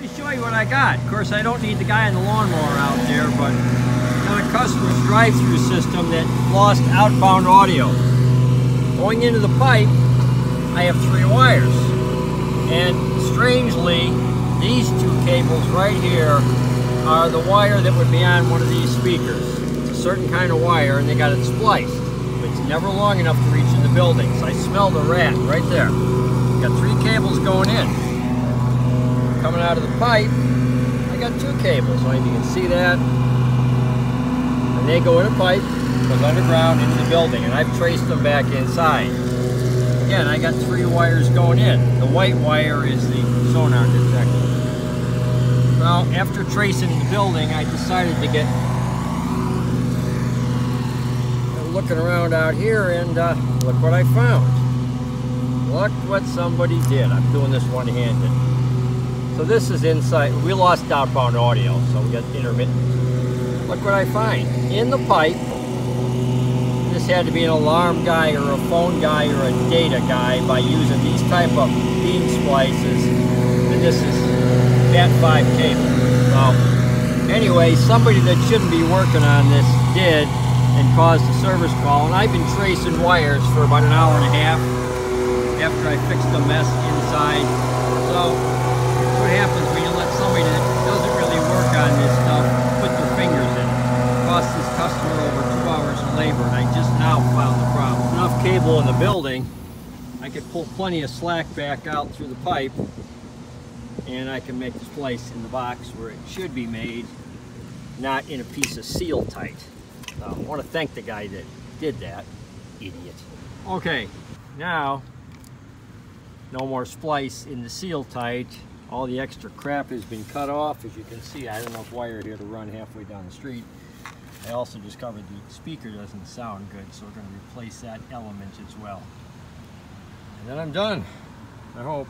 Let me show you what I got. Of course, I don't need the guy in the lawnmower out there, but got a customer's drive-through system that lost outbound audio. Going into the pipe, I have three wires. And strangely, these two cables right here are the wire that would be on one of these speakers. It's a certain kind of wire and they got it spliced. But it's never long enough to reach in the building. So I smell the rat right there. Got three cables going in. Coming out of the pipe, I got two cables. So you can see that. And they go in a pipe, goes underground into the building, and I've traced them back inside. Again, I got three wires going in. The white wire is the sonar detector. Well, after tracing the building, I decided to get looking around out here and uh, look what I found. Look what somebody did. I'm doing this one-handed. So this is inside. We lost outbound audio, so we got intermittent. Look what I find. In the pipe, this had to be an alarm guy or a phone guy or a data guy by using these type of beam splices. And this is Cat5 cable. Well, anyway, somebody that shouldn't be working on this did and caused a service call. And I've been tracing wires for about an hour and a half after I fixed the mess inside. So that's what happens when you let somebody that doesn't really work on this stuff put their fingers in it. it cost this customer over two and I just now found the problem. Enough cable in the building, I could pull plenty of slack back out through the pipe and I can make this place in the box where it should be made, not in a piece of seal tight. So I want to thank the guy that did that, idiot. Okay, now, no more splice in the seal tight. All the extra crap has been cut off. As you can see, I don't have wire here to run halfway down the street. I also discovered the speaker doesn't sound good, so we're going to replace that element as well. And then I'm done, I hope.